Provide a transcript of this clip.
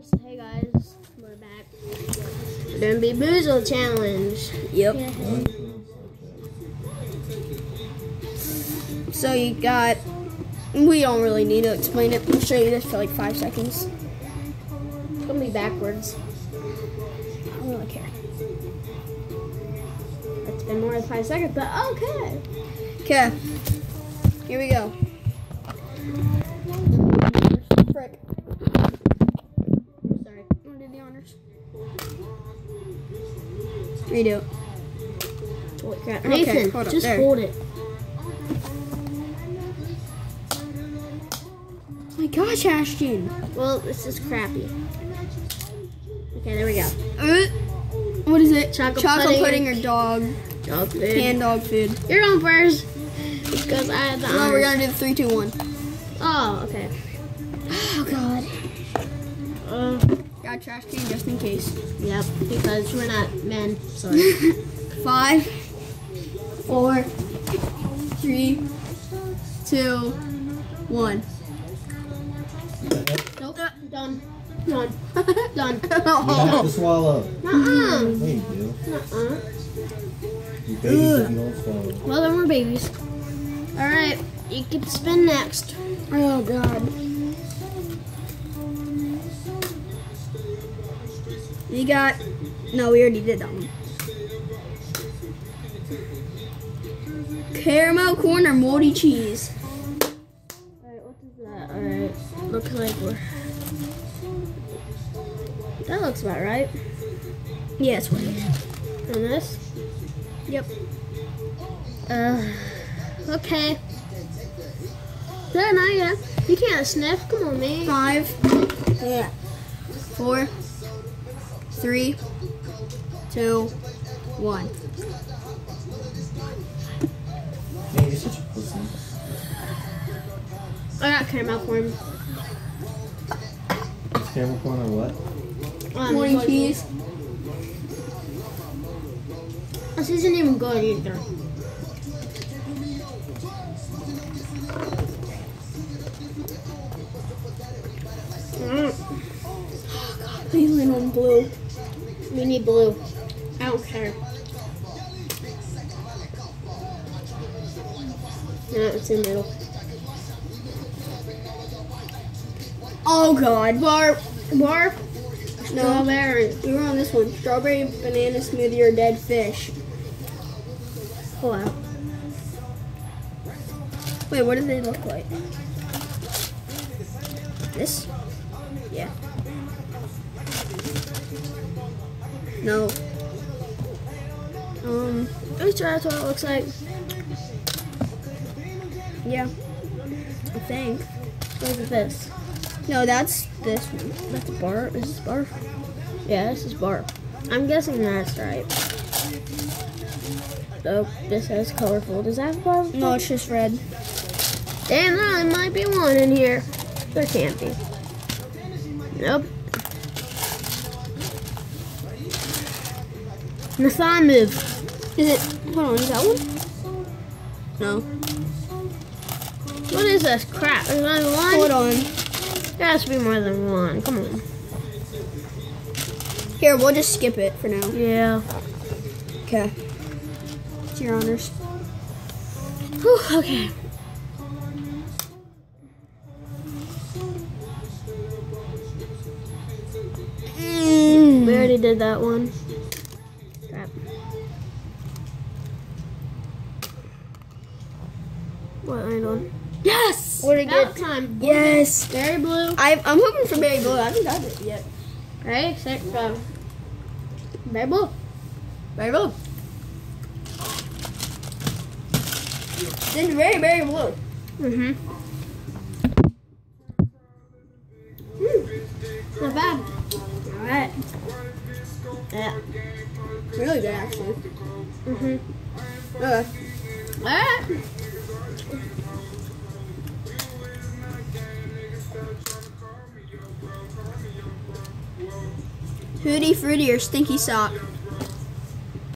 Hey guys, we're back. We're Bean Boozle challenge. Yep. So you got. We don't really need to explain it. I'll show you this for like five seconds. It's gonna be backwards. I don't really care. It's been more than five seconds, but okay. Okay. Here we go. Redo it. Holy crap. Okay, Nathan, hold just there. hold it. Oh my gosh, Ashton. Well, this is crappy. Okay, there we go. Uh, what is it? Chocolate pudding, pudding. or dog? Dog food. Canned dog food. You're on first. Because I had the No, we're gonna do the three, two, one. Oh, okay. Oh god. Uh, Got a trash can just in case. yep, because we're not men. Sorry. Five, four, three, two, one. nope. Uh. Done. Done. Done. You have to swallow. Uh-uh. No, you do. Uh-uh. You babies if you don't swallow. Well, then we're babies. All right, you get to spin next. Oh god. You got. No, we already did that one. Caramel corn or moldy cheese? All right, what is that? All right, looks like we're. That looks about right. Yes, wait. And this? Yep. Uh, okay. Then I yeah. You can't sniff. Come on, man. Five. Yeah. Four. Three. Two. Man, you're such a pussy. I got caramel corn. It's caramel corn or what? Um, Moldy cheese. This isn't even good either. Mm, Please land on blue. We need blue. I don't care. No, it's in the middle. Oh god. Barf. Barf. No. Strawberry. We were on this one. Strawberry banana smoothie or dead fish. Out. Wait, what do they look like? This? Yeah. No. Um, you sure that's what it looks like? yeah. I think. Look at this. No, that's this one. That's barf. Is this barf? Yeah, this is barf. I'm guessing that's right. Oh, this has colorful. Does that have? No, it's just red. Damn, there might be one in here. There can't be. Nope. Nathan move. Is it? Hold on, is that one? No. What is this crap? There's only one? Hold on. There has to be more than one. Come on. Here, we'll just skip it for now. Yeah. Okay. It's your honors. Whew, okay. Mm. We already did that one. Crap. What I on? Yes! What About time. Yes! Very blue. I, I'm hoping for berry blue. I haven't got it yet. Ready, set, go. Very blue. Berry blue. It's very, very blue. Mm-hmm. Not bad. Alright. Yeah. Really good, actually. Mm-hmm. Okay. Alright. Hootie Fruity or Stinky Sock?